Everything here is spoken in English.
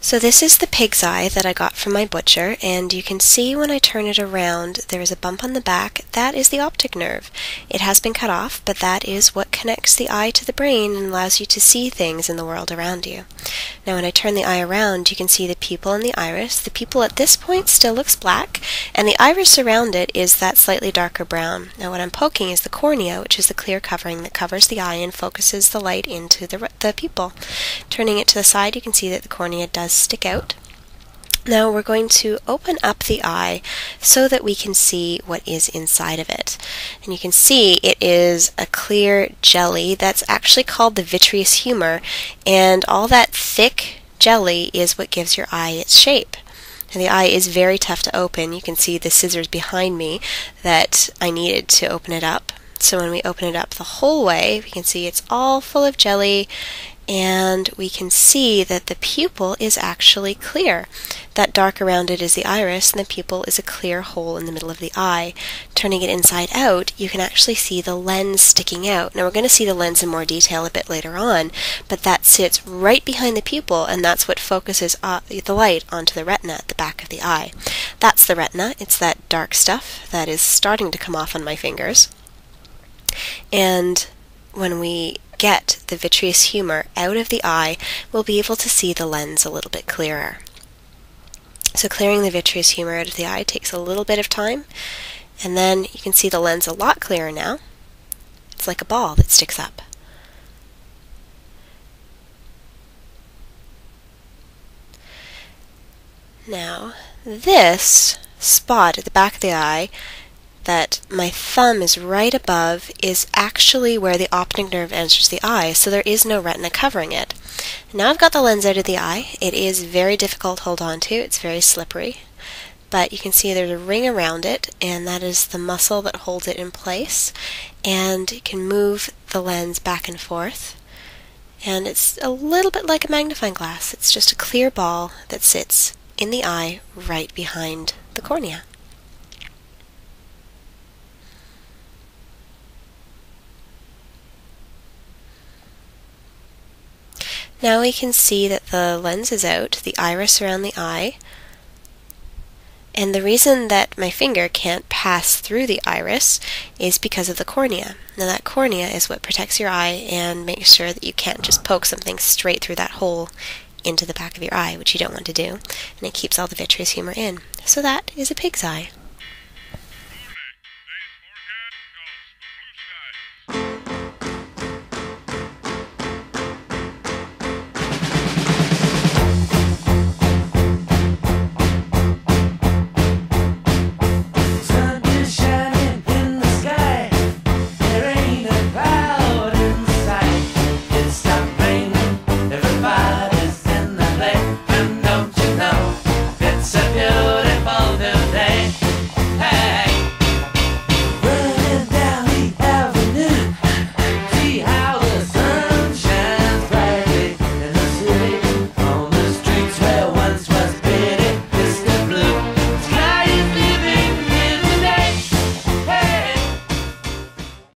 So this is the pig's eye that I got from my butcher, and you can see when I turn it around there is a bump on the back. That is the optic nerve. It has been cut off, but that is what connects the eye to the brain and allows you to see things in the world around you. Now when I turn the eye around, you can see the pupil and the iris. The pupil at this point still looks black, and the iris around it is that slightly darker brown. Now what I'm poking is the cornea, which is the clear covering that covers the eye and focuses the light into the, the pupil. Turning it to the side, you can see that the cornea does stick out. Now we're going to open up the eye so that we can see what is inside of it. And you can see it is a clear jelly that's actually called the vitreous humor and all that thick jelly is what gives your eye its shape. And the eye is very tough to open. You can see the scissors behind me that I needed to open it up. So when we open it up the whole way, we can see it's all full of jelly and we can see that the pupil is actually clear. That dark around it is the iris, and the pupil is a clear hole in the middle of the eye. Turning it inside out, you can actually see the lens sticking out. Now, we're going to see the lens in more detail a bit later on, but that sits right behind the pupil, and that's what focuses uh, the light onto the retina at the back of the eye. That's the retina. It's that dark stuff that is starting to come off on my fingers. And when we get the vitreous humor out of the eye, we'll be able to see the lens a little bit clearer. So clearing the vitreous humor out of the eye takes a little bit of time, and then you can see the lens a lot clearer now. It's like a ball that sticks up. Now, this spot at the back of the eye that my thumb is right above is actually where the optic nerve enters the eye, so there is no retina covering it. Now I've got the lens out of the eye. It is very difficult to hold on to. It's very slippery. But you can see there's a ring around it, and that is the muscle that holds it in place. And you can move the lens back and forth. And it's a little bit like a magnifying glass. It's just a clear ball that sits in the eye right behind the cornea. Now we can see that the lens is out, the iris around the eye, and the reason that my finger can't pass through the iris is because of the cornea. Now that cornea is what protects your eye and makes sure that you can't just poke something straight through that hole into the back of your eye, which you don't want to do, and it keeps all the vitreous humor in. So that is a pig's eye.